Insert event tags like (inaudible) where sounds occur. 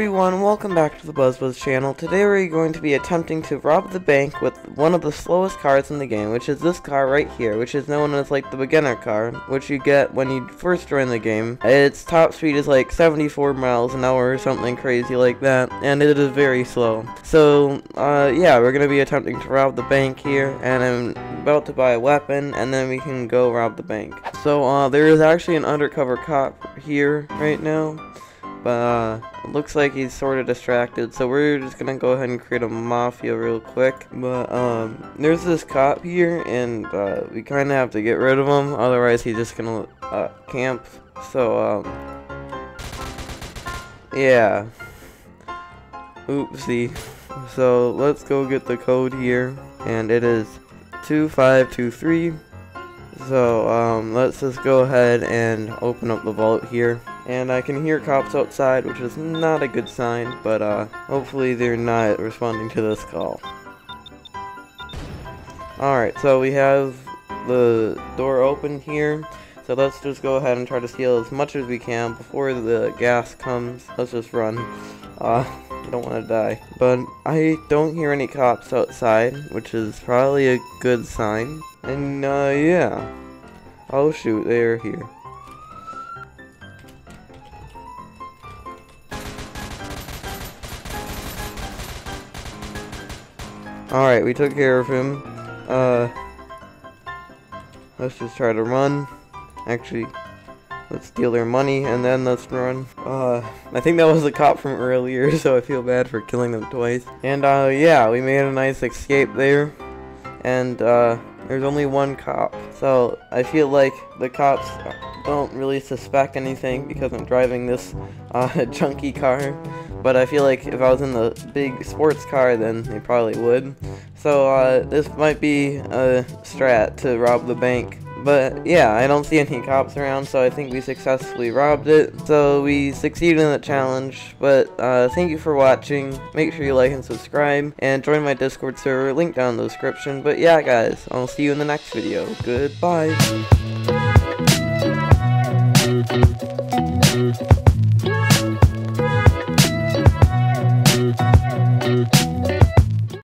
everyone, welcome back to the BuzzBuzz channel. Today we're going to be attempting to rob the bank with one of the slowest cars in the game, which is this car right here, which is known as like the beginner car, which you get when you first join the game. Its top speed is like 74 miles an hour or something crazy like that, and it is very slow. So, uh, yeah, we're going to be attempting to rob the bank here, and I'm about to buy a weapon, and then we can go rob the bank. So, uh, there is actually an undercover cop here right now. But uh, looks like he's sort of distracted, so we're just gonna go ahead and create a mafia real quick. But um, there's this cop here, and uh, we kind of have to get rid of him, otherwise he's just gonna uh, camp. So um, yeah. Oopsie. So let's go get the code here, and it is 2523. So um, let's just go ahead and open up the vault here. And I can hear cops outside, which is not a good sign, but uh, hopefully they're not responding to this call. Alright, so we have the door open here. So let's just go ahead and try to steal as much as we can before the gas comes. Let's just run. Uh, (laughs) I don't want to die. But I don't hear any cops outside, which is probably a good sign. And uh, yeah. Oh shoot, they are here. Alright, we took care of him. Uh, let's just try to run. Actually, let's steal their money and then let's run. Uh, I think that was a cop from earlier, (laughs) so I feel bad for killing them twice. And uh, yeah, we made a nice escape there. And uh, there's only one cop. So I feel like the cops don't really suspect anything because I'm driving this uh, (laughs) junky car. But I feel like if I was in the big sports car, then they probably would. So uh, this might be a strat to rob the bank. But yeah, I don't see any cops around, so I think we successfully robbed it. So we succeeded in the challenge. But uh, thank you for watching. Make sure you like and subscribe, and join my Discord server, link down in the description. But yeah, guys, I'll see you in the next video. Goodbye.